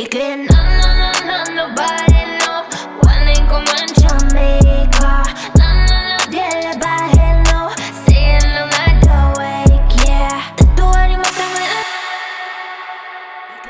Nobody Jamaica No, yeah.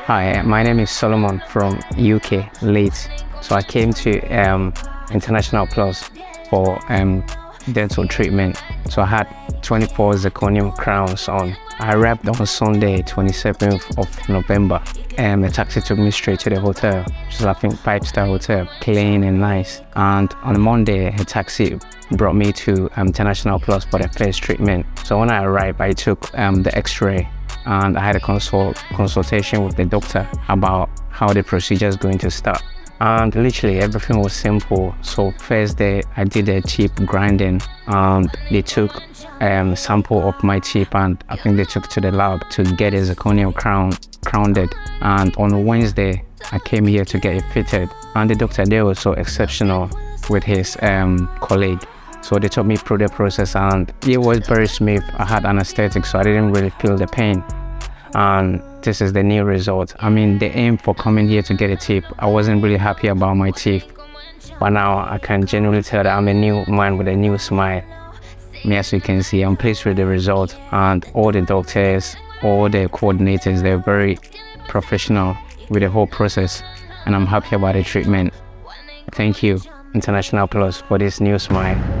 Hi, my name is Solomon from UK, Leeds. So I came to um, International Plus for um, dental treatment. So I had 24 zirconium crowns on. I arrived on Sunday, 27th of November, and the taxi took me straight to the hotel, which is I think five star hotel, clean and nice. And on Monday, a taxi brought me to um, International Plus for the first treatment. So when I arrived, I took um, the X-ray and I had a consult consultation with the doctor about how the procedure is going to start and literally everything was simple. So first day i did a teeth grinding and they took um, a sample of my teeth and i think they took to the lab to get a zirconium crown crowned. And on wednesday i came here to get it fitted. And the doctor there was so exceptional with his um, colleague. So they took me through the process and it was very smooth. I had anesthetic so i didn't really feel the pain and this is the new result. I mean, the aim for coming here to get a tip, I wasn't really happy about my teeth, but now I can genuinely tell that I'm a new man with a new smile. As you can see, I'm pleased with the result, and all the doctors, all the coordinators, they're very professional with the whole process, and I'm happy about the treatment. Thank you, International Plus, for this new smile.